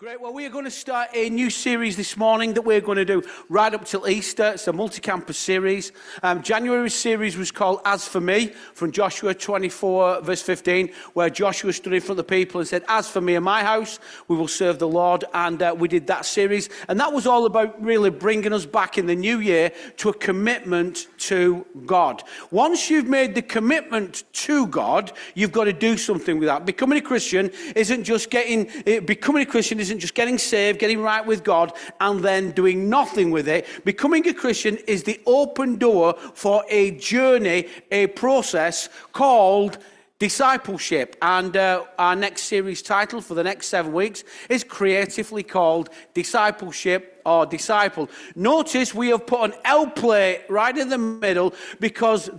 Great. Well, we are going to start a new series this morning that we're going to do right up till Easter. It's a multi campus series. Um, January series was called As for Me from Joshua 24, verse 15, where Joshua stood in front of the people and said, As for me and my house, we will serve the Lord. And uh, we did that series. And that was all about really bringing us back in the new year to a commitment to God. Once you've made the commitment to God, you've got to do something with that. Becoming a Christian isn't just getting, eh, becoming a Christian is isn't just getting saved, getting right with God, and then doing nothing with it. Becoming a Christian is the open door for a journey, a process called discipleship. And uh, our next series title for the next seven weeks is creatively called Discipleship or Disciple. Notice we have put an L plate right in the middle because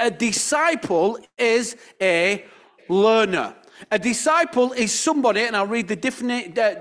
a disciple is a learner. A disciple is somebody, and I'll read the uh,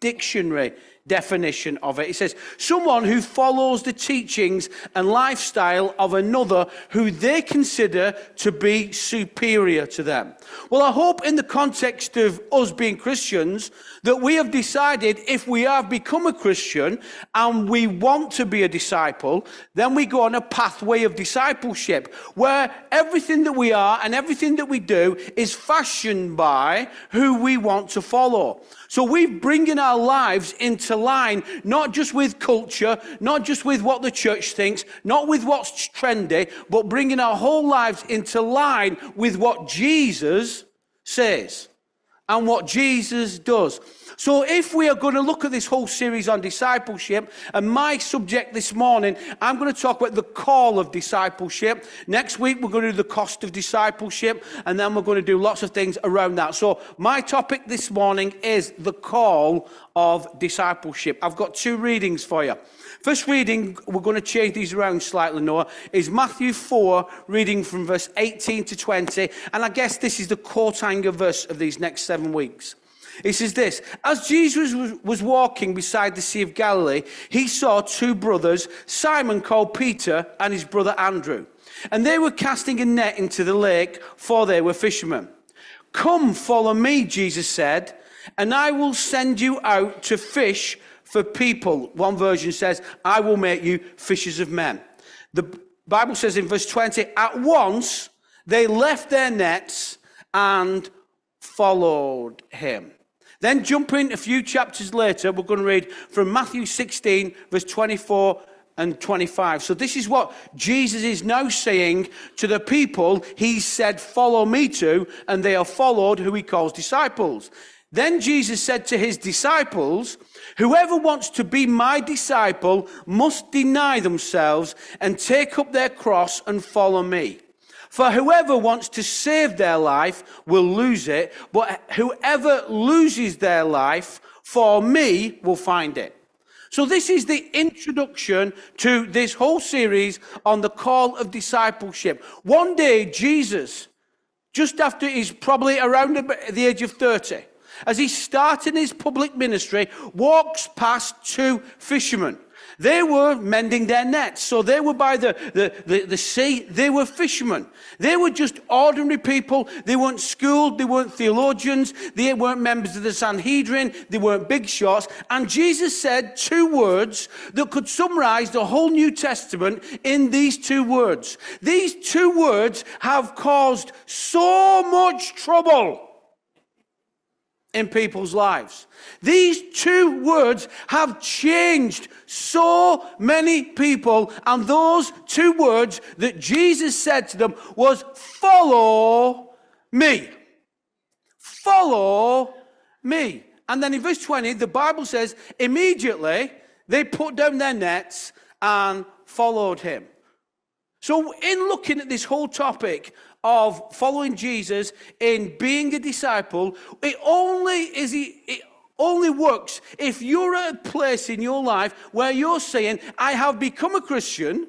dictionary definition of it. It says, someone who follows the teachings and lifestyle of another who they consider to be superior to them. Well, I hope in the context of us being Christians that we have decided if we have become a Christian and we want to be a disciple, then we go on a pathway of discipleship where everything that we are and everything that we do is fashioned by who we want to follow. So we're bringing our lives into line, not just with culture, not just with what the church thinks, not with what's trendy, but bringing our whole lives into line with what Jesus says and what Jesus does. So, if we are going to look at this whole series on discipleship, and my subject this morning, I'm going to talk about the call of discipleship. Next week, we're going to do the cost of discipleship, and then we're going to do lots of things around that. So, my topic this morning is the call of discipleship. I've got two readings for you. First reading, we're going to change these around slightly, Noah, is Matthew 4, reading from verse 18 to 20. And I guess this is the court hanger verse of these next seven weeks. It says this As Jesus was walking beside the Sea of Galilee, he saw two brothers, Simon called Peter and his brother Andrew. And they were casting a net into the lake, for they were fishermen. Come, follow me, Jesus said, and I will send you out to fish for people. One version says, I will make you fishers of men. The Bible says in verse 20, at once they left their nets and followed him. Then, jumping a few chapters later, we're going to read from Matthew 16, verse 24 and 25. So, this is what Jesus is now saying to the people he said, Follow me to, and they are followed, who he calls disciples. Then Jesus said to his disciples, Whoever wants to be my disciple must deny themselves and take up their cross and follow me. For whoever wants to save their life will lose it, but whoever loses their life for me will find it. So, this is the introduction to this whole series on the call of discipleship. One day, Jesus, just after he's probably around the age of 30, as he's starting his public ministry, walks past two fishermen. They were mending their nets. So they were by the, the, the, the, sea. They were fishermen. They were just ordinary people. They weren't schooled. They weren't theologians. They weren't members of the Sanhedrin. They weren't big shots. And Jesus said two words that could summarize the whole New Testament in these two words. These two words have caused so much trouble in people's lives. These two words have changed so many people, and those two words that Jesus said to them was, Follow me. Follow me. And then in verse 20, the Bible says, Immediately they put down their nets and followed him. So, in looking at this whole topic of following Jesus in being a disciple, it only is he, it only works if you're at a place in your life where you're saying, I have become a Christian.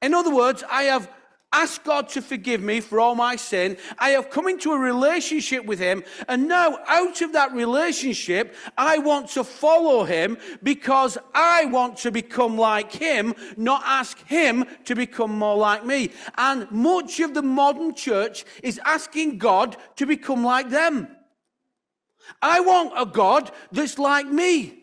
In other words, I have ask God to forgive me for all my sin. I have come into a relationship with Him. And now, out of that relationship, I want to follow Him because I want to become like Him, not ask Him to become more like me. And much of the modern church is asking God to become like them. I want a God that's like me.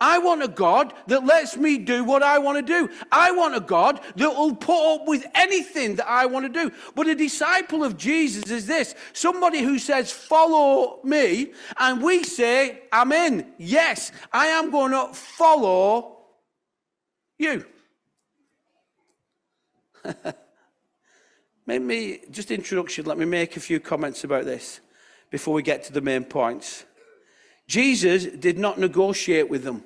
I want a God that lets me do what I want to do. I want a God that will put up with anything that I want to do. But a disciple of Jesus is this somebody who says, Follow me. And we say, I'm in. Yes, I am going to follow you. Me, just introduction, let me make a few comments about this before we get to the main points. Jesus did not negotiate with them.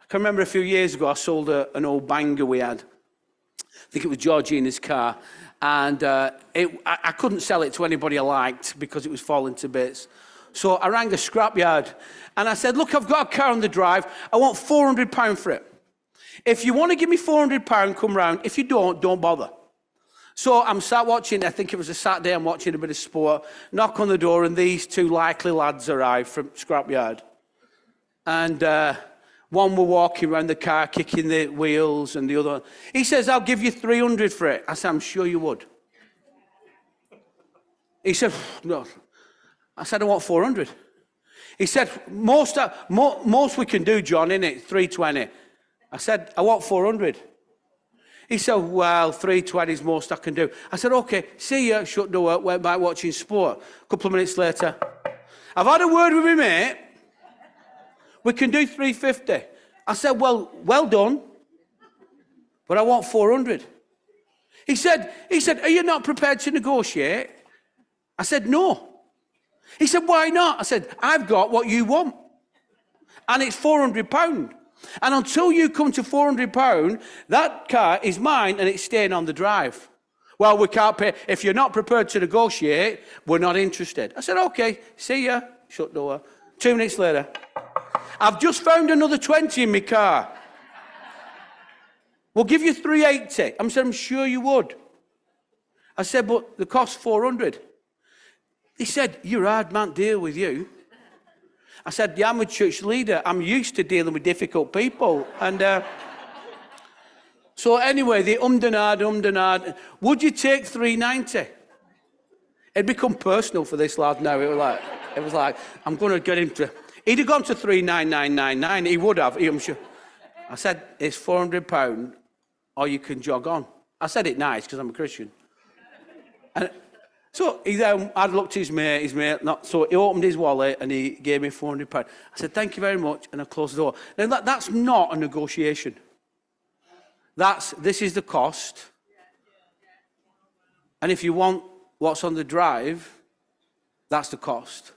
I can remember a few years ago, I sold a, an old banger we had. I think it was Georgina's car. And uh, it, I, I couldn't sell it to anybody I liked because it was falling to bits. So I rang the scrapyard and I said, Look, I've got a car on the drive. I want £400 for it. If you want to give me £400, come round. If you don't, don't bother. So I'm sat watching, I think it was a Saturday, I'm watching a bit of sport, knock on the door, and these two likely lads arrive from Scrapyard. And uh, one were walking around the car, kicking the wheels, and the other. He says, I'll give you 300 for it. I said, I'm sure you would. He said, No. I said, I want 400. He said, Most, uh, mo- most we can do, John, in it, 320. I said, I want 400. He said, well, 320 is most I can do. I said, okay, see you, shut door, went back watching sport. A couple of minutes later, I've had a word with my mate. We can do 350. I said, well, well done, but I want 400. He said, he said, are you not prepared to negotiate? I said, no. He said, why not? I said, I've got what you want. And it's 400 pound. And until you come to £400, that car is mine and it's staying on the drive. Well, we can't pay. If you're not prepared to negotiate, we're not interested. I said, okay, see ya. Shut door. Two minutes later, I've just found another 20 in my car. We'll give you 380. I said, I'm sure you would. I said, but the cost 400. He said, you're a hard man deal with you. I said, yeah, I'm a church leader. I'm used to dealing with difficult people. And uh, so anyway, the ummed and. Would you take 390? It'd become personal for this lad now. It was like, it was like I'm going to get him to... He'd have gone to 39999. He would have, I'm sure. I said, it's 400 pound or you can jog on. I said it nice because I'm a Christian. And so he then, um, I'd looked at his mate, his mate, not, so he opened his wallet and he gave me £400. I said, thank you very much, and I closed the door. Now, that, that's not a negotiation. That's, this is the cost. And if you want what's on the drive, that's the cost.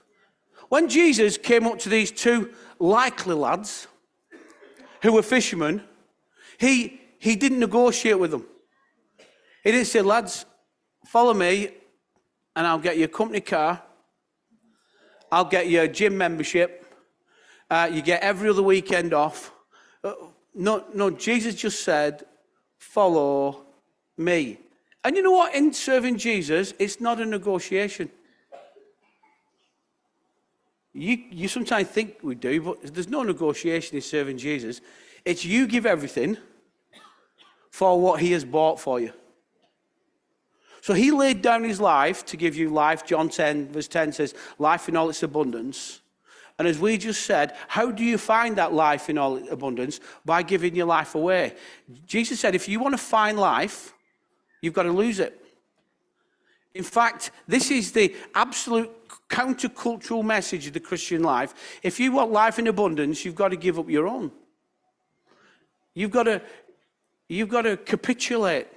When Jesus came up to these two likely lads who were fishermen, he, he didn't negotiate with them. He didn't say, lads, follow me and I'll get you a company car. I'll get you a gym membership. Uh, you get every other weekend off. Uh, no, no, Jesus just said, follow me. And you know what? In serving Jesus, it's not a negotiation. You, you sometimes think we do, but there's no negotiation in serving Jesus. It's you give everything for what he has bought for you. So he laid down his life to give you life. John 10, verse 10 says, life in all its abundance. And as we just said, how do you find that life in all abundance? By giving your life away. Jesus said, if you want to find life, you've got to lose it. In fact, this is the absolute countercultural message of the Christian life. If you want life in abundance, you've got to give up your own. You've got to, you've got to capitulate.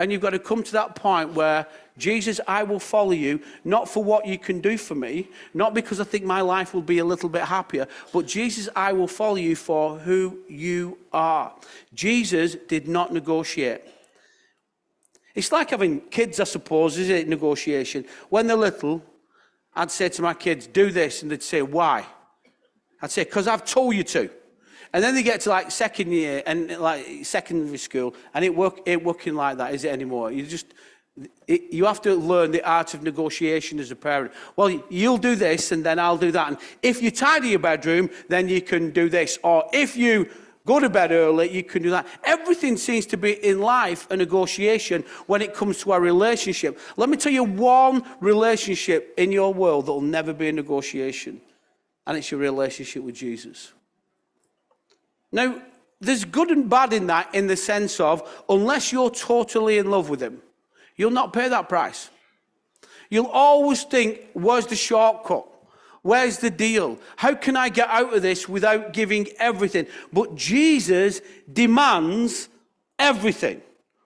And you've got to come to that point where, Jesus, I will follow you, not for what you can do for me, not because I think my life will be a little bit happier, but Jesus, I will follow you for who you are. Jesus did not negotiate. It's like having kids, I suppose, is it? Negotiation. When they're little, I'd say to my kids, do this, and they'd say, why? I'd say, because I've told you to. And then they get to like second year and like secondary school, and it work it working like that, is it anymore? You just it, you have to learn the art of negotiation as a parent. Well, you'll do this, and then I'll do that. And if you tidy your bedroom, then you can do this. Or if you go to bed early, you can do that. Everything seems to be in life a negotiation when it comes to our relationship. Let me tell you one relationship in your world that will never be a negotiation, and it's your relationship with Jesus. Now, there's good and bad in that in the sense of unless you're totally in love with him, you'll not pay that price. You'll always think, where's the shortcut? Where's the deal? How can I get out of this without giving everything? But Jesus demands everything.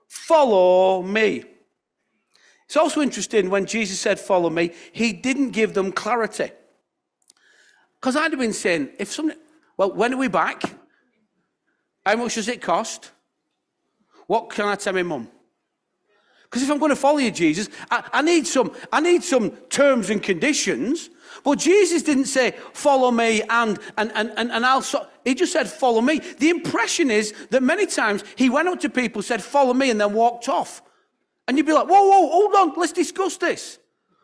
Follow me. It's also interesting when Jesus said, Follow me, he didn't give them clarity. Because I'd have been saying, if somebody, well, when are we back? How much does it cost? What can I tell my mum? Because if I'm going to follow you, Jesus, I, I, need some, I need some terms and conditions. But Jesus didn't say, follow me and, and, and, and, and I'll, so, he just said, follow me. The impression is that many times he went up to people, said, follow me, and then walked off. And you'd be like, whoa, whoa, hold on, let's discuss this.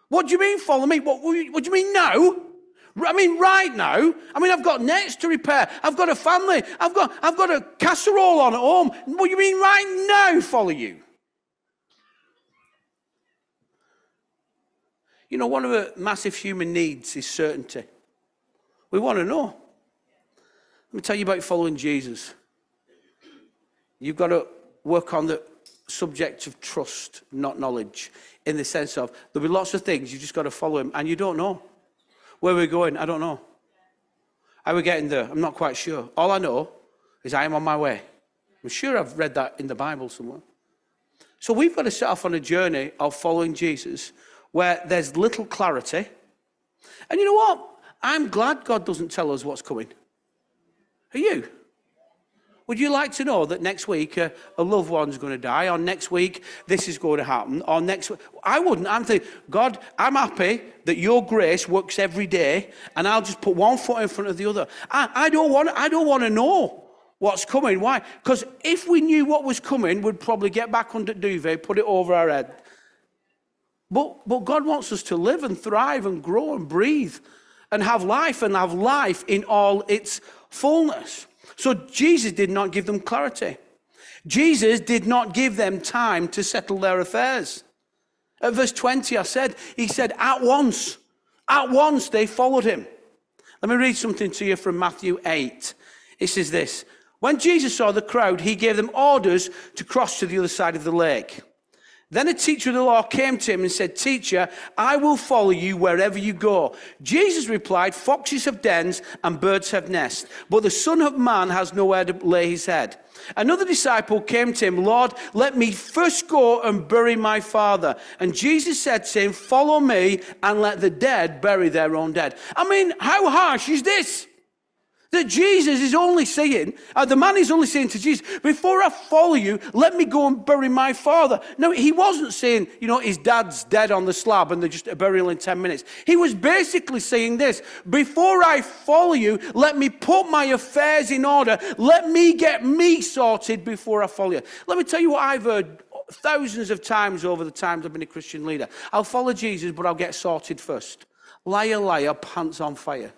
What do you mean, follow me? What, what do you mean, no? I mean, right now, I mean, I've got nets to repair. I've got a family. I've got, I've got a casserole on at home. What do you mean right now, follow you? You know, one of the massive human needs is certainty. We want to know. Let me tell you about following Jesus. You've got to work on the subject of trust, not knowledge, in the sense of there'll be lots of things you've just got to follow him, and you don't know. Where we're going, I don't know. How we're getting there, I'm not quite sure. All I know is I am on my way. I'm sure I've read that in the Bible somewhere. So we've got to set off on a journey of following Jesus where there's little clarity. And you know what? I'm glad God doesn't tell us what's coming. Are you? Would you like to know that next week uh, a loved one's going to die, or next week this is going to happen, or next week? I wouldn't. I'm thinking, God, I'm happy that your grace works every day, and I'll just put one foot in front of the other. I, I don't want. I don't want to know what's coming. Why? Because if we knew what was coming, we'd probably get back under duvet, put it over our head. But, but God wants us to live and thrive and grow and breathe and have life and have life in all its fullness. So Jesus did not give them clarity. Jesus did not give them time to settle their affairs. At verse 20, I said, He said, at once, at once they followed him. Let me read something to you from Matthew 8. It says this When Jesus saw the crowd, he gave them orders to cross to the other side of the lake. Then a teacher of the law came to him and said, Teacher, I will follow you wherever you go. Jesus replied, Foxes have dens and birds have nests, but the Son of Man has nowhere to lay his head. Another disciple came to him, Lord, let me first go and bury my father. And Jesus said to him, Follow me and let the dead bury their own dead. I mean, how harsh is this? That Jesus is only saying, uh, the man is only saying to Jesus, before I follow you, let me go and bury my father. No, he wasn't saying, you know, his dad's dead on the slab and they're just a burial in 10 minutes. He was basically saying this before I follow you, let me put my affairs in order. Let me get me sorted before I follow you. Let me tell you what I've heard thousands of times over the times I've been a Christian leader. I'll follow Jesus, but I'll get sorted first. Liar, liar, pants on fire.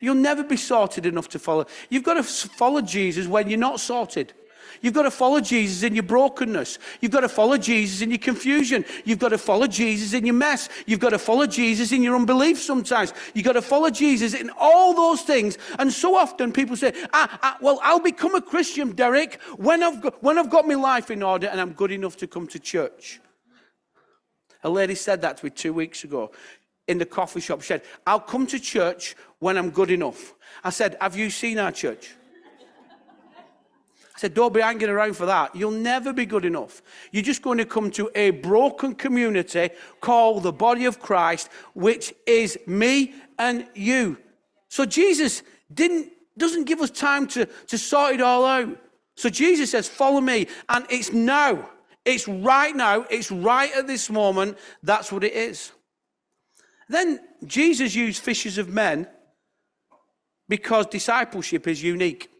You'll never be sorted enough to follow. You've got to follow Jesus when you're not sorted. You've got to follow Jesus in your brokenness. You've got to follow Jesus in your confusion. You've got to follow Jesus in your mess. You've got to follow Jesus in your unbelief sometimes. You've got to follow Jesus in all those things. And so often people say, ah, ah, well, I'll become a Christian, Derek, when I've, got, when I've got my life in order and I'm good enough to come to church. A lady said that to me two weeks ago in the coffee shop. She said, I'll come to church when I'm good enough. I said, Have you seen our church? I said, Don't be hanging around for that. You'll never be good enough. You're just going to come to a broken community called the body of Christ, which is me and you. So Jesus didn't, doesn't give us time to, to sort it all out. So Jesus says, Follow me. And it's now. It's right now. It's right at this moment. That's what it is. Then Jesus used fishes of men because discipleship is unique.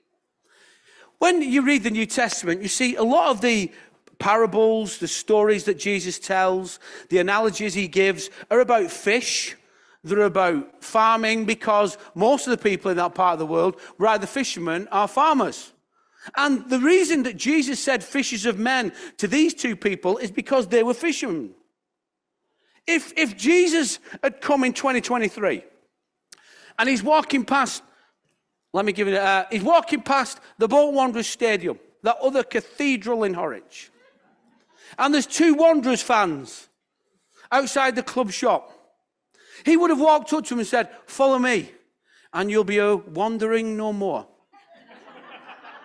When you read the New Testament, you see a lot of the parables, the stories that Jesus tells, the analogies he gives are about fish. They're about farming because most of the people in that part of the world, were either fishermen or farmers. And the reason that Jesus said fishers of men to these two people is because they were fishermen. If, if Jesus had come in 2023 and he's walking past, let me give it, uh, he's walking past the Bolton Wanderers Stadium, that other cathedral in Horwich, and there's two Wanderers fans outside the club shop. He would have walked up to him and said, Follow me, and you'll be wandering no more.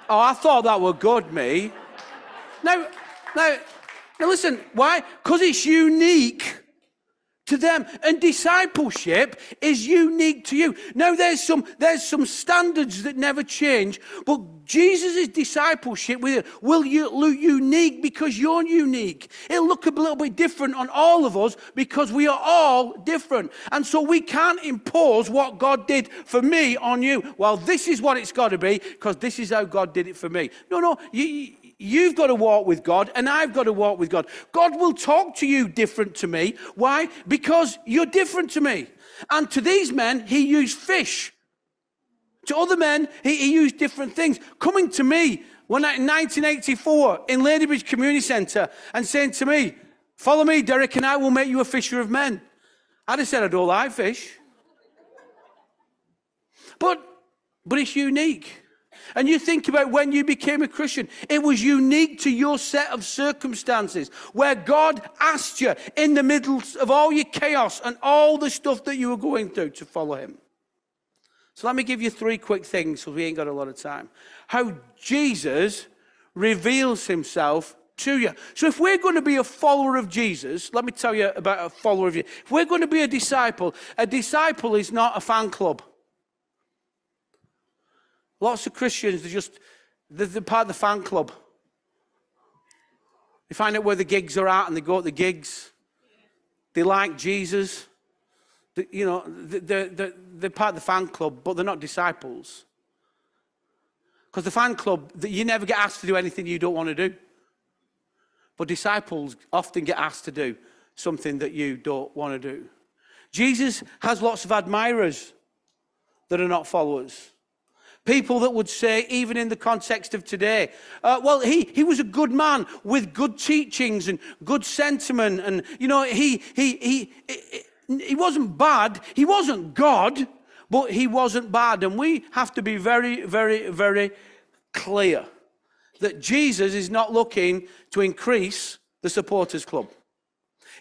oh, I thought that were good, me. Now, now, now listen, why? Because it's unique to them. And discipleship is unique to you. Now there's some there's some standards that never change but jesus' discipleship will you look unique because you're unique. It'll look a little bit different on all of us because we are all different. And so we can't impose what god did for me on you. Well this is what it's got to be because this is how god did it for me. No no you, You've got to walk with God, and I've got to walk with God. God will talk to you different to me. Why? Because you're different to me. And to these men, he used fish. To other men, he, he used different things. Coming to me when I, in 1984 in Ladybridge Community Centre and saying to me, Follow me, Derek, and I will make you a fisher of men. I'd have said I don't like fish. But, but it's unique. And you think about when you became a Christian, it was unique to your set of circumstances where God asked you in the middle of all your chaos and all the stuff that you were going through to follow Him. So let me give you three quick things because we ain't got a lot of time. How Jesus reveals Himself to you. So if we're going to be a follower of Jesus, let me tell you about a follower of you. If we're going to be a disciple, a disciple is not a fan club. Lots of Christians, they're just, they're, they're part of the fan club. They find out where the gigs are at and they go to the gigs. They like Jesus. They, you know, they're, they're, they're part of the fan club, but they're not disciples. Because the fan club, you never get asked to do anything you don't want to do. But disciples often get asked to do something that you don't want to do. Jesus has lots of admirers that are not followers. People that would say, even in the context of today, uh, well, he, he was a good man with good teachings and good sentiment. And, you know, he, he, he, he, he wasn't bad. He wasn't God, but he wasn't bad. And we have to be very, very, very clear that Jesus is not looking to increase the supporters club.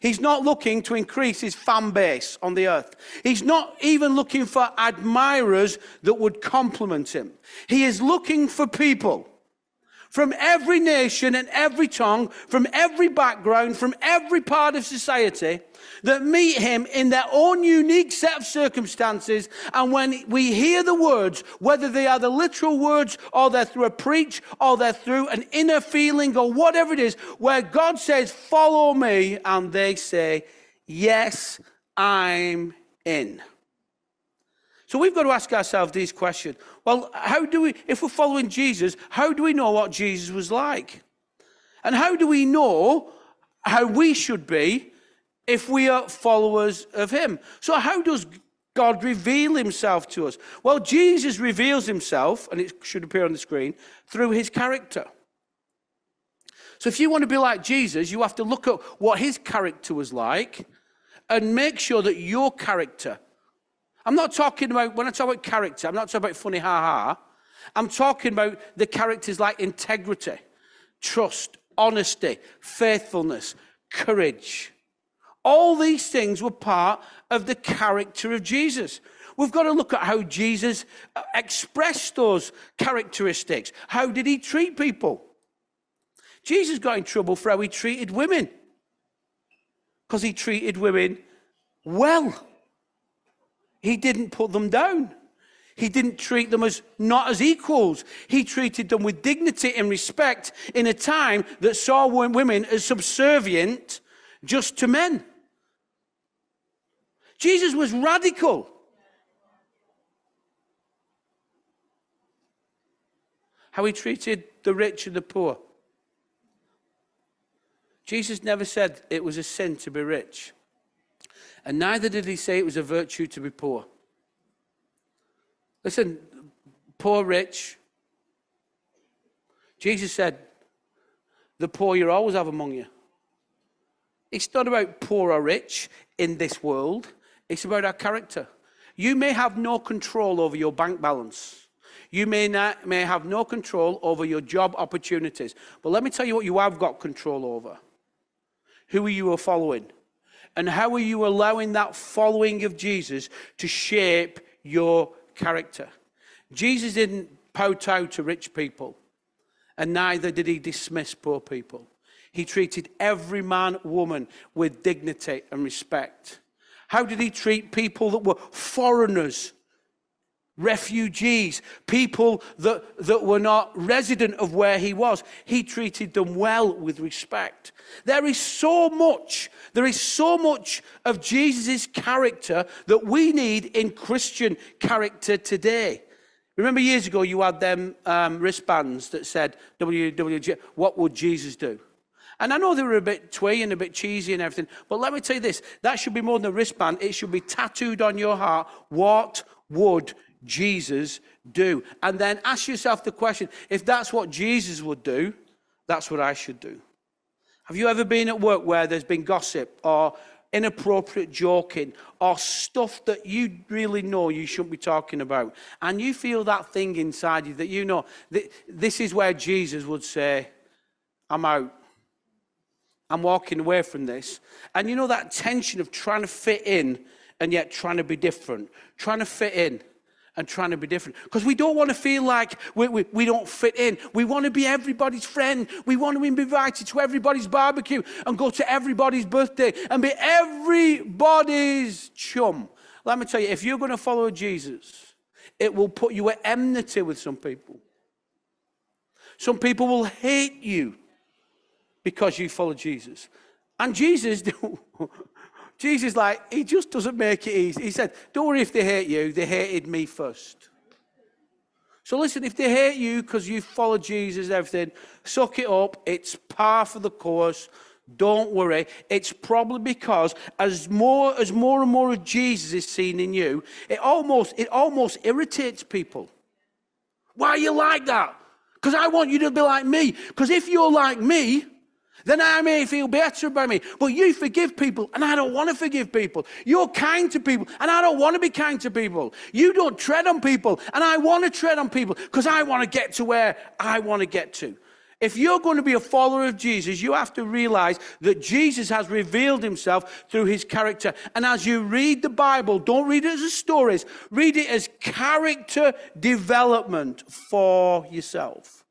He's not looking to increase his fan base on the earth. He's not even looking for admirers that would compliment him. He is looking for people from every nation and every tongue, from every background, from every part of society that meet him in their own unique set of circumstances. And when we hear the words, whether they are the literal words or they're through a preach or they're through an inner feeling or whatever it is, where God says, Follow me, and they say, Yes, I'm in. So we've got to ask ourselves these questions. Well, how do we, if we're following Jesus, how do we know what Jesus was like? And how do we know how we should be if we are followers of him. So, how does God reveal himself to us? Well, Jesus reveals himself, and it should appear on the screen, through his character. So, if you want to be like Jesus, you have to look at what his character was like and make sure that your character, I'm not talking about, when I talk about character, I'm not talking about funny ha ha. I'm talking about the characters like integrity, trust, honesty, faithfulness, courage. All these things were part of the character of Jesus. We've got to look at how Jesus uh, expressed those characteristics. How did he treat people? Jesus got in trouble for how he treated women because he treated women well. He didn't put them down. He didn't treat them as not as equals. He treated them with dignity and respect in a time that saw women as subservient just to men. Jesus was radical. How he treated the rich and the poor. Jesus never said it was a sin to be rich. And neither did he say it was a virtue to be poor. Listen, poor, rich. Jesus said, the poor you always have among you. It's not about poor or rich in this world, it's about our character. You may have no control over your bank balance. You may, not, may have no control over your job opportunities. But let me tell you what you have got control over. Who are you following? And how are you allowing that following of Jesus to shape your character? Jesus didn't out to rich people, and neither did he dismiss poor people. He treated every man, woman with dignity and respect. How did he treat people that were foreigners, refugees, people that, that were not resident of where he was? He treated them well with respect. There is so much, there is so much of Jesus' character that we need in Christian character today. Remember years ago you had them um, wristbands that said, WWJ, what would Jesus do? And I know they were a bit twee and a bit cheesy and everything, but let me tell you this that should be more than a wristband. It should be tattooed on your heart. What would Jesus do? And then ask yourself the question if that's what Jesus would do, that's what I should do. Have you ever been at work where there's been gossip or inappropriate joking or stuff that you really know you shouldn't be talking about? And you feel that thing inside you that you know this is where Jesus would say, I'm out. I'm walking away from this. And you know that tension of trying to fit in and yet trying to be different, trying to fit in and trying to be different. Because we don't want to feel like we, we, we, don't fit in. We want to be everybody's friend. We want to be invited to everybody's barbecue and go to everybody's birthday and be everybody's chum. Let me tell you, if you're going to follow Jesus, it will put you at enmity with some people. Some people will hate you because you follow Jesus. And Jesus, Jesus, like, he just doesn't make it easy. He said, Don't worry if they hate you, they hated me first. So listen, if they hate you because you follow Jesus and everything, suck it up. It's par for the course. Don't worry. It's probably because as more as more and more of Jesus is seen in you, it almost it almost irritates people. Why are you like that? Because I want you to be like me. Because if you're like me, then I may feel better about me. But you forgive people, and I don't want to forgive people. You're kind to people, and I don't want to be kind to people. You don't tread on people, and I want to tread on people because I want to get to where I want to get to. If you're going to be a follower of Jesus, you have to realize that Jesus has revealed himself through his character. And as you read the Bible, don't read it as stories, read it as character development for yourself.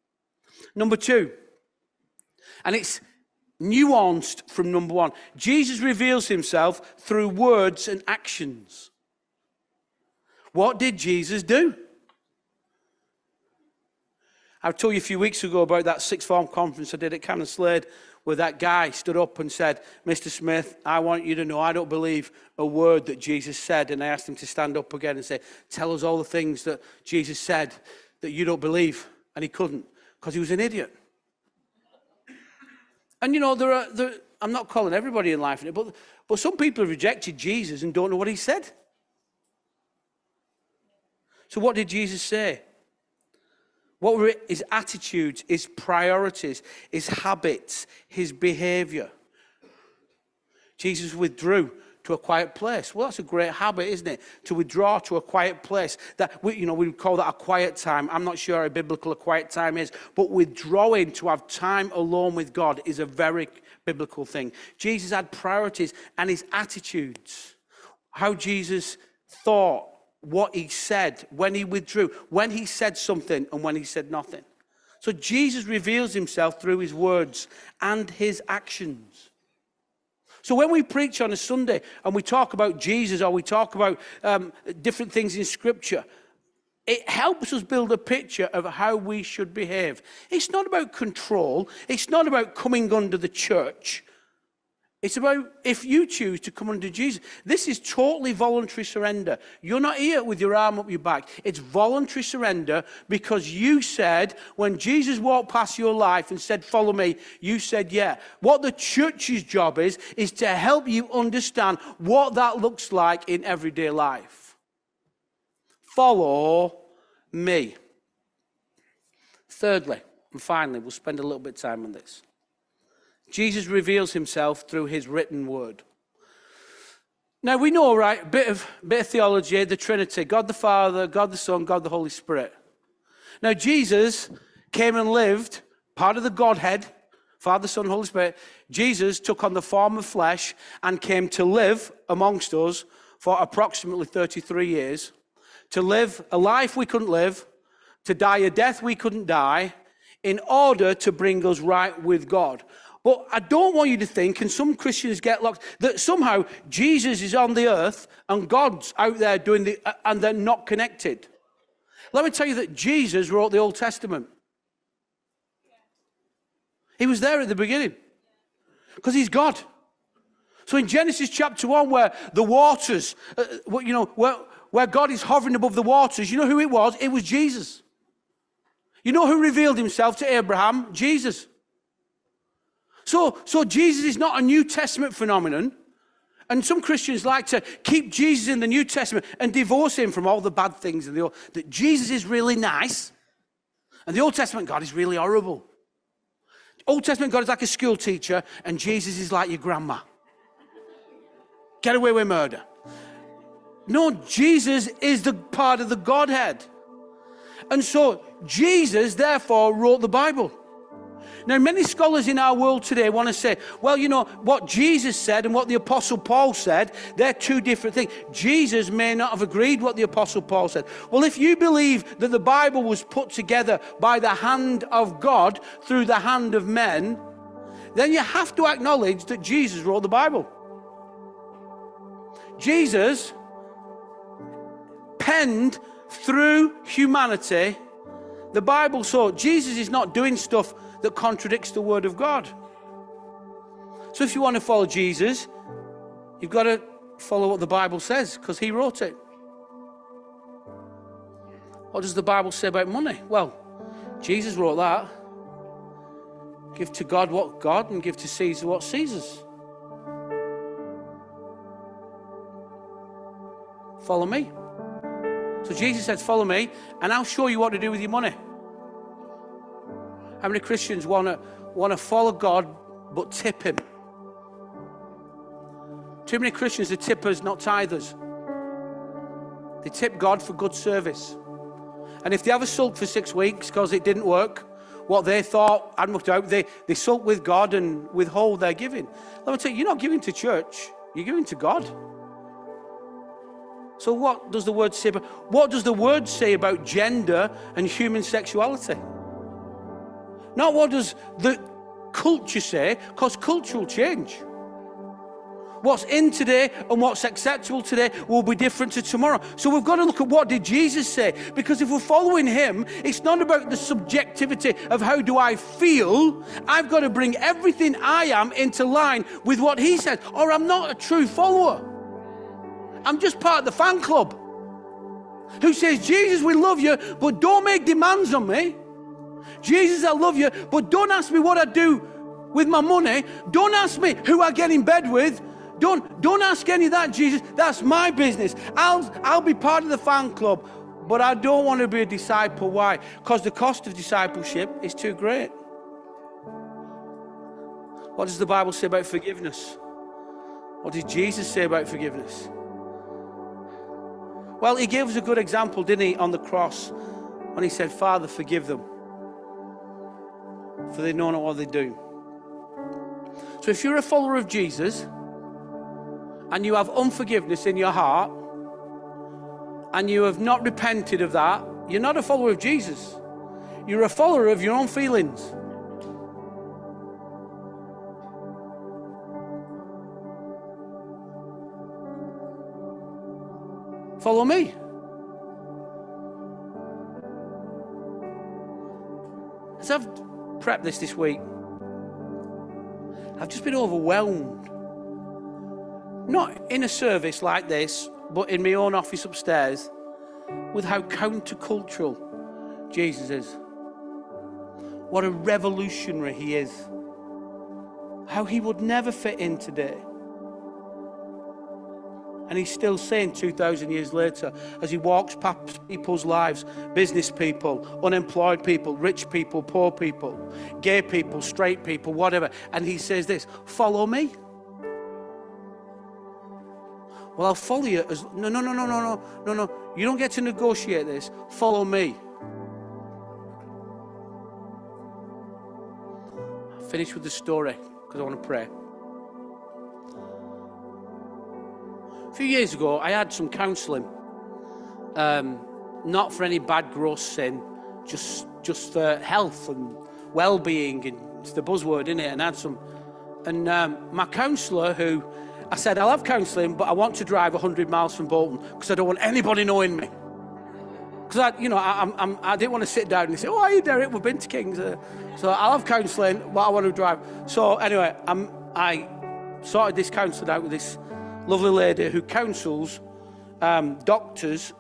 Number two, and it's nuanced from number one. Jesus reveals himself through words and actions. What did Jesus do? I told you a few weeks ago about that sixth form conference I did at Canon Slade, where that guy stood up and said, Mr. Smith, I want you to know I don't believe a word that Jesus said. And I asked him to stand up again and say, Tell us all the things that Jesus said that you don't believe. And he couldn't because he was an idiot. And you know, there are, there, I'm not calling everybody in life, but, but some people have rejected Jesus and don't know what he said. So, what did Jesus say? What were his attitudes, his priorities, his habits, his behavior? Jesus withdrew to a quiet place. Well, that's a great habit, isn't it? To withdraw to a quiet place. That we, you know, we call that a quiet time. I'm not sure how biblical a quiet time is, but withdrawing to have time alone with God is a very biblical thing. Jesus had priorities and his attitudes. How Jesus thought, what he said, when he withdrew, when he said something and when he said nothing. So Jesus reveals himself through his words and his actions. So when we preach on a Sunday and we talk about Jesus or we talk about um, different things in Scripture, it helps us build a picture of how we should behave. It's not about control, it's not about coming under the church. It's about if you choose to come under Jesus. This is totally voluntary surrender. You're not here with your arm up your back. It's voluntary surrender because you said, when Jesus walked past your life and said, Follow me, you said, Yeah. What the church's job is, is to help you understand what that looks like in everyday life. Follow me. Thirdly, and finally, we'll spend a little bit of time on this. Jesus reveals himself through his written word. Now we know, right, a bit of, bit of theology, the Trinity, God the Father, God the Son, God the Holy Spirit. Now Jesus came and lived, part of the Godhead, Father, Son, Holy Spirit. Jesus took on the form of flesh and came to live amongst us for approximately 33 years, to live a life we couldn't live, to die a death we couldn't die, in order to bring us right with God. But I don't want you to think, and some Christians get locked, that somehow Jesus is on the earth and God's out there doing the, and they're not connected. Let me tell you that Jesus wrote the Old Testament. He was there at the beginning because he's God. So in Genesis chapter 1, where the waters, uh, you know, where, where God is hovering above the waters, you know who it was? It was Jesus. You know who revealed himself to Abraham? Jesus. So, so Jesus is not a New Testament phenomenon. And some Christians like to keep Jesus in the New Testament and divorce him from all the bad things. in the, old. that Jesus is really nice, and the Old Testament God is really horrible. Old Testament God is like a school teacher, and Jesus is like your grandma. Get away with murder. No, Jesus is the part of the Godhead. And so Jesus, therefore, wrote the Bible. Now, many scholars in our world today want to say, well, you know, what Jesus said and what the Apostle Paul said, they're two different things. Jesus may not have agreed what the Apostle Paul said. Well, if you believe that the Bible was put together by the hand of God through the hand of men, then you have to acknowledge that Jesus wrote the Bible. Jesus penned through humanity the Bible. So Jesus is not doing stuff that contradicts the Word of God. So if you want to follow Jesus, you've got to follow what the Bible says because He wrote it. What does the Bible say about money? Well, Jesus wrote that. Give to God what God and give to Caesar what Caesar's. Follow me. So Jesus said, Follow me, and I'll show you what to do with your money. How many Christians want to want to follow God but tip Him? Too many Christians are tippers, not tithers. They tip God for good service. And if they have a sulk for six weeks because it didn't work, what they thought had worked out, they, they sulk with God and withhold their giving. Let me tell you, you're not giving to church, you're giving to God. So what does the word say about what does the word say about gender and human sexuality? Not what does the culture say, because culture will change. What's in today and what's acceptable today will be different to tomorrow. So we've got to look at what did Jesus say? Because if we're following him, it's not about the subjectivity of how do I feel. I've got to bring everything I am into line with what he said, or I'm not a true follower. I'm just part of the fan club who says, Jesus, we love you, but don't make demands on me. Jesus, I love you, but don't ask me what I do with my money. Don't ask me who I get in bed with. Don't, don't ask any of that, Jesus. That's my business. I'll, I'll be part of the fan club, but I don't want to be a disciple. Why? Because the cost of discipleship is too great. What does the Bible say about forgiveness? What did Jesus say about forgiveness? Well, he gave us a good example, didn't he, on the cross when he said, Father, forgive them for they know not what they do. So if you're a follower of Jesus and you have unforgiveness in your heart and you have not repented of that, you're not a follower of Jesus. You're a follower of your own feelings. Follow me. As I've prepped this this week, I've just been overwhelmed not in a service like this, but in my own office upstairs, with how countercultural Jesus is. What a revolutionary he is. How he would never fit in today. And he's still saying 2,000 years later, as he walks past people's lives business people, unemployed people, rich people, poor people, gay people, straight people, whatever. And he says this follow me. Well, I'll follow you. As, no, no, no, no, no, no, no, no. You don't get to negotiate this. Follow me. I'll finish with the story because I want to pray. A few years ago, I had some counselling, um, not for any bad, gross sin, just just for health and well-being, and it's the buzzword, isn't it? And I had some, and um, my counsellor, who I said I'll have counselling, but I want to drive 100 miles from Bolton because I don't want anybody knowing me. Because I, you know, I, I'm, I did not want to sit down and say, "Oh, are you Derek? We've been to Kings." Uh, so I'll have counselling, but I want to drive. So anyway, I'm, I sorted this counselling out with this lovely lady who counsels um, doctors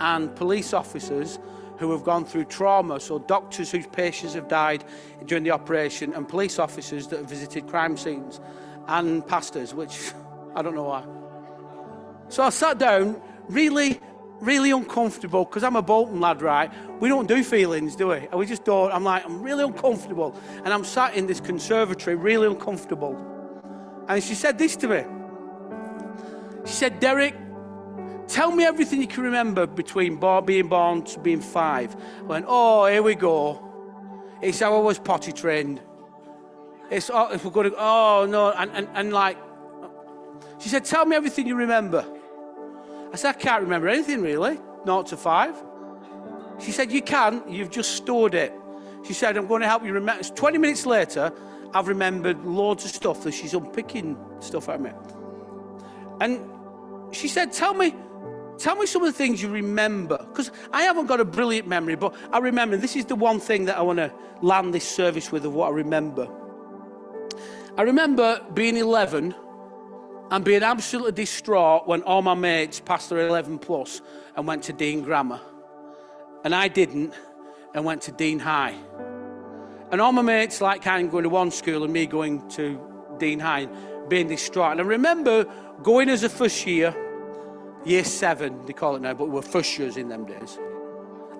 and police officers who have gone through trauma. So, doctors whose patients have died during the operation, and police officers that have visited crime scenes, and pastors, which I don't know why. So, I sat down, really, really uncomfortable, because I'm a Bolton lad, right? We don't do feelings, do we? And we just don't. I'm like, I'm really uncomfortable. And I'm sat in this conservatory, really uncomfortable. And she said this to me. She said, Derek, tell me everything you can remember between being born to being five. I went, oh, here we go. It's how I was potty trained. It's, oh, if we're going to, oh, no. And, and, and like, she said, tell me everything you remember. I said, I can't remember anything really, not to five. She said, you can, you've just stored it. She said, I'm going to help you remember. 20 minutes later, I've remembered loads of stuff that she's unpicking stuff at me. And she said, Tell me, tell me some of the things you remember. Because I haven't got a brilliant memory, but I remember this is the one thing that I want to land this service with of what I remember. I remember being 11 and being absolutely distraught when all my mates passed their 11 plus and went to Deane Grammar. And I didn't and went to Deane High. And all my mates like kind of going to one school and me going to Deane High, being distraught. And I remember going as a first year, year seven, they call it now, but we were first years in them days.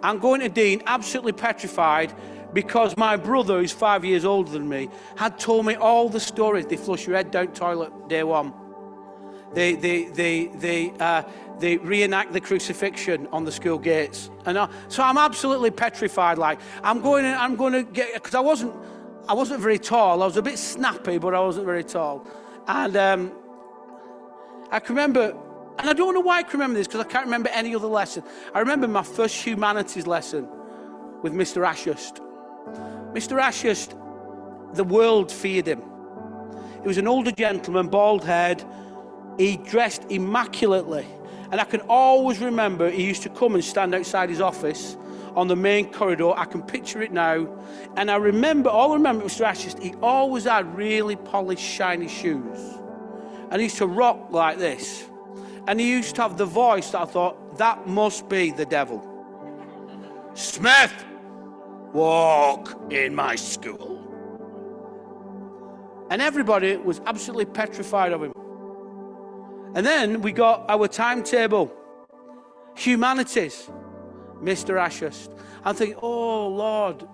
I'm going to Deane, absolutely petrified because my brother, who's five years older than me, had told me all the stories. They flush your head down toilet day one. They, they, they, they, uh, they reenact the crucifixion on the school gates. And I, so I'm absolutely petrified. Like I'm going, I'm going to get because I wasn't, I wasn't very tall. I was a bit snappy, but I wasn't very tall. And um, I can remember, and I don't know why I can remember this because I can't remember any other lesson. I remember my first humanities lesson with Mr. Ashurst. Mr. Ashurst, the world feared him. He was an older gentleman, bald head. He dressed immaculately. And I can always remember he used to come and stand outside his office on the main corridor. I can picture it now. And I remember, all I remember Mr. Ashurst, he always had really polished, shiny shoes and he used to rock like this. And he used to have the voice that I thought, that must be the devil. Smith, walk in my school. And everybody was absolutely petrified of him. And then we got our timetable humanities, Mr. Ashurst. I'm thinking, oh, Lord.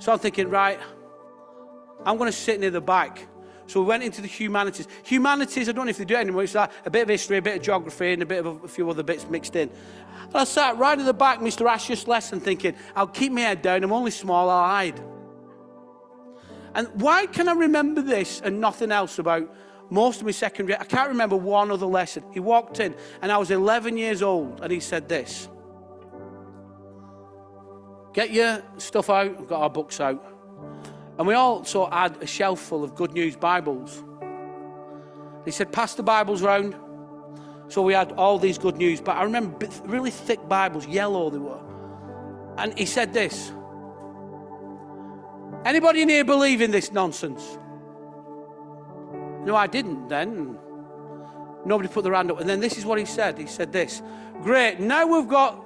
So I'm thinking, right, I'm going to sit near the back so we went into the humanities. Humanities, I don't know if they do it anymore, it's like a bit of history, a bit of geography, and a bit of a, few other bits mixed in. And I sat right at the back, Mr. Ashurst's lesson, thinking, I'll keep my head down, I'm only small, I'll hide. And why can I remember this and nothing else about most of my secondary? I can't remember one other lesson. He walked in, and I was 11 years old, and he said this Get your stuff out, We've got our books out. And we also had a shelf full of Good News Bibles. He said, Pass the Bibles round. So we had all these good news. But I remember really thick Bibles, yellow they were. And he said this Anybody in here believe in this nonsense? No, I didn't then. Nobody put their hand up. And then this is what he said. He said this Great, now we've got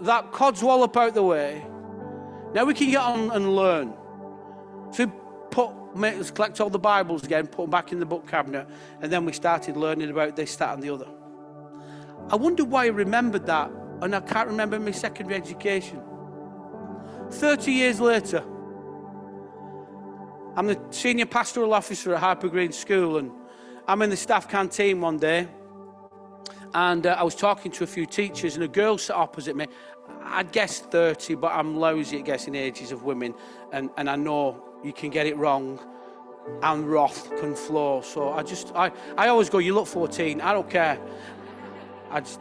that codswallop out the way. Now we can get on and learn. So put, let's collect all the Bibles again, put them back in the book cabinet, and then we started learning about this, that, and the other. I wonder why I remembered that, and I can't remember my secondary education. 30 years later, I'm the senior pastoral officer at Harper Green School, and I'm in the staff canteen one day, and uh, I was talking to a few teachers, and a girl sat opposite me. I'd guess 30, but I'm lousy at guessing ages of women, and, and I know you can get it wrong, and wrath can flow. So I just, I, I always go, you look 14, I don't care. I just,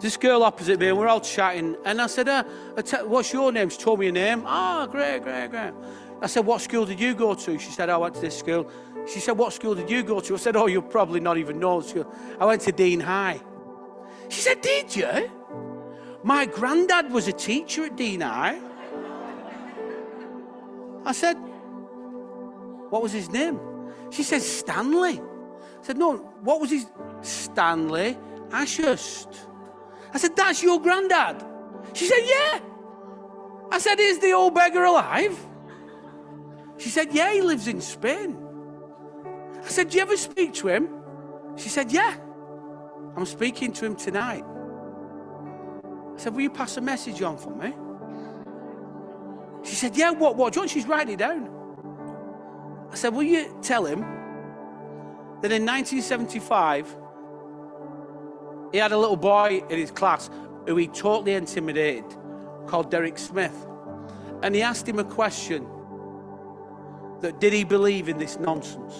this girl opposite me, and we're all chatting, and I said, uh, what's your name? She told me a name. Ah, oh, great, great, great. I said, What school did you go to? She said, I went to this school. She said, What school did you go to? I said, Oh, you'll probably not even know school. I went to Deane High. She said, Did you? My granddad was a teacher at High. I said, What was his name? She said, Stanley. I said, No, what was his? Stanley Ashurst. I said, That's your granddad. She said, Yeah. I said, Is the old beggar alive? She said, Yeah, he lives in Spain. I said, Do you ever speak to him? She said, Yeah, I'm speaking to him tonight. I said, Will you pass a message on for me? She said, Yeah, what, what? John, she's writing it down. I said, Will you tell him that in 1975, he had a little boy in his class who he totally intimidated called Derek Smith. And he asked him a question that did he believe in this nonsense?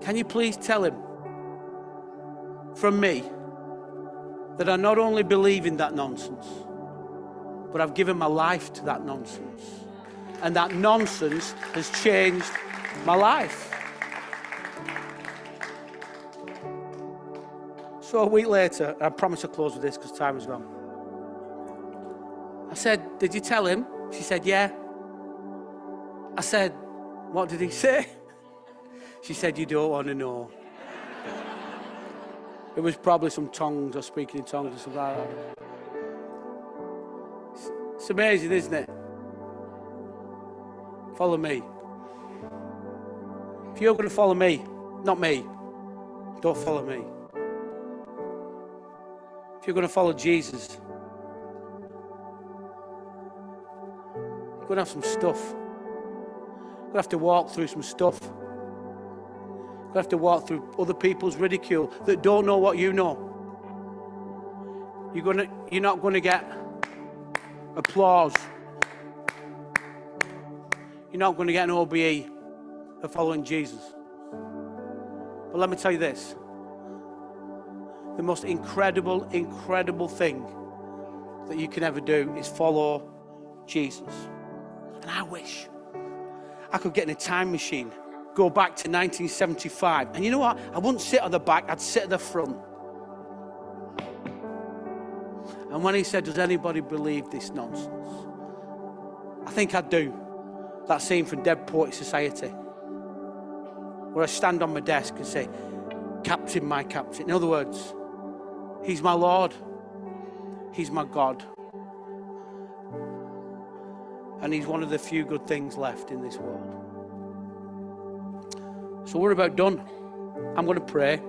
Can you please tell him from me that I not only believe in that nonsense, but I've given my life to that nonsense. And that nonsense has changed my life. So a week later, I promise to close with this because time has gone. I said, Did you tell him? She said, Yeah. I said, What did he say? She said, You don't want to know. It was probably some tongues or speaking in tongues or something like that. It's amazing, isn't it? Follow me. If you're going to follow me, not me, don't follow me. If you're going to follow Jesus, you're going to have some stuff You're going to have to walk through some stuff. Have to walk through other people's ridicule that don't know what you know. You're, gonna, you're not going to get applause. You're not going to get an OBE for following Jesus. But let me tell you this the most incredible, incredible thing that you can ever do is follow Jesus. And I wish I could get in a time machine, go back to 1975. And you know what? I wouldn't sit at the back, I'd sit at the front. And when he said, Does anybody believe this nonsense? I think I do. That scene from Dead Poet Society, where I stand on my desk and say, Captain, my captain. In other words, He's my Lord, He's my God and He's one of the few good things left in this world. So we're about done. I'm going to pray.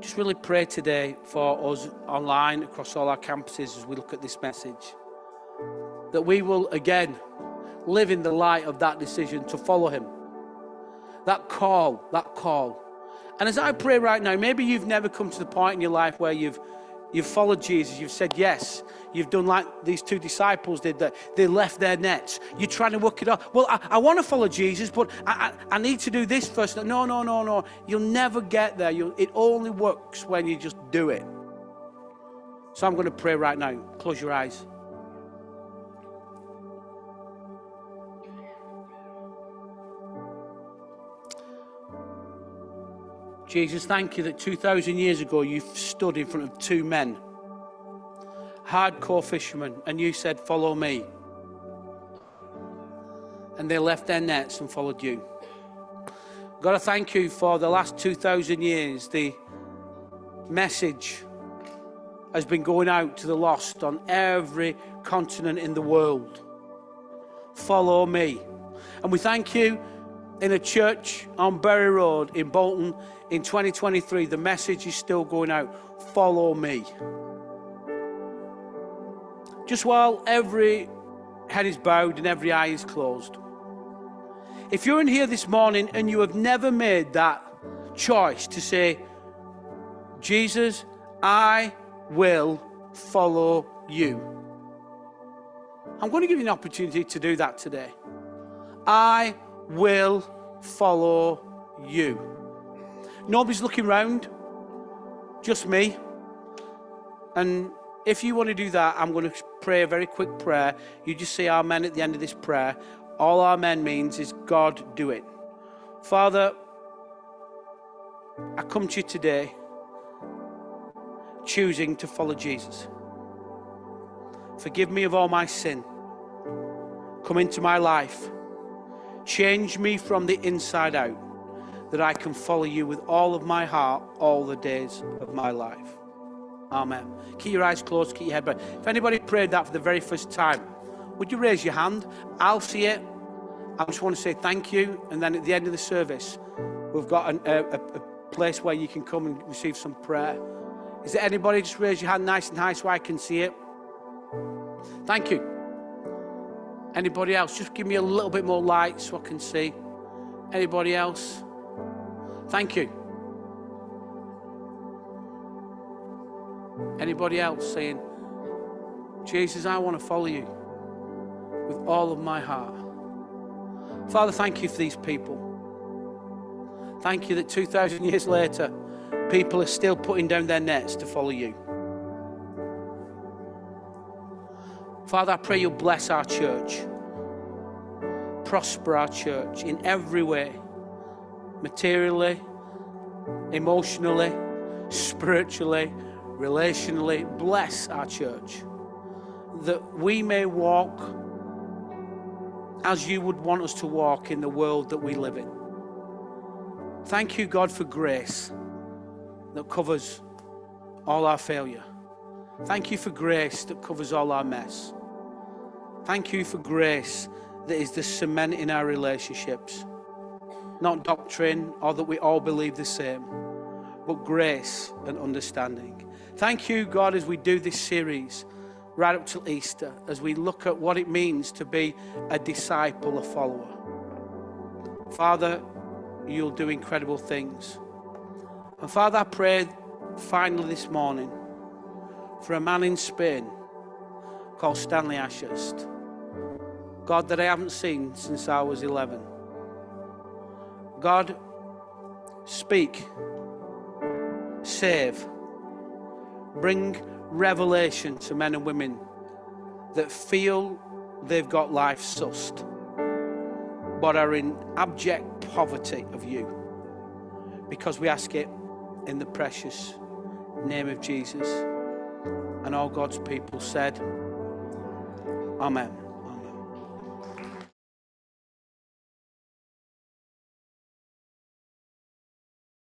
Just really pray today for us online across all our campuses as we look at this message. That we will again live in the light of that decision to follow Him. That call, that call. And as I pray right now, maybe you've never come to the point in your life where you've You've followed Jesus. You've said yes. You've done like these two disciples did that. They left their nets. You're trying to work it out. Well, I, I want to follow Jesus, but I, I, I, need to do this first. No, no, no, no. You'll never get there. You'll, it only works when you just do it. So I'm going to pray right now. Close your eyes. Jesus, thank you that 2,000 years ago you stood in front of two men, hardcore fishermen, and you said, Follow me. And they left their nets and followed you. God, I thank you for the last 2,000 years. The message has been going out to the lost on every continent in the world. Follow me. And we thank you in a church on Bury Road in Bolton in 2023. The message is still going out. Follow me. Just while every head is bowed and every eye is closed. If you're in here this morning and you have never made that choice to say, Jesus, I will follow you. I'm going to give you an opportunity to do that today. I will follow you. Nobody's looking round, just me. And if you want to do that, I'm going to pray a very quick prayer. You just say Amen at the end of this prayer. All Amen means is God, do it. Father, I come to you today choosing to follow Jesus. Forgive me of all my sin. Come into my life. Change me from the inside out that I can follow you with all of my heart all the days of my life. Amen. Keep your eyes closed, keep your head back. If anybody prayed that for the very first time, would you raise your hand? I'll see it. I just want to say thank you. And then at the end of the service, we've got an, a, a place where you can come and receive some prayer. Is there anybody? Just raise your hand nice and high so I can see it. Thank you. Anybody else? Just give me a little bit more light so I can see. Anybody else? Thank you. Anybody else saying, Jesus, I want to follow you with all of my heart. Father, thank you for these people. Thank you that 2,000 years later, people are still putting down their nets to follow you. Father, I pray you'll bless our church, prosper our church in every way materially, emotionally, spiritually, relationally. Bless our church that we may walk as you would want us to walk in the world that we live in. Thank you, God, for grace that covers all our failure. Thank you for grace that covers all our mess. Thank you for grace that is the cement in our relationships. Not doctrine or that we all believe the same, but grace and understanding. Thank you, God, as we do this series right up till Easter, as we look at what it means to be a disciple, a follower. Father, you'll do incredible things. And Father, I pray finally this morning for a man in Spain called Stanley Ashurst. God, that I haven't seen since I was 11. God, speak, save, bring revelation to men and women that feel they've got life sussed, but are in abject poverty of you. Because we ask it in the precious name of Jesus. And all God's people said, Amen.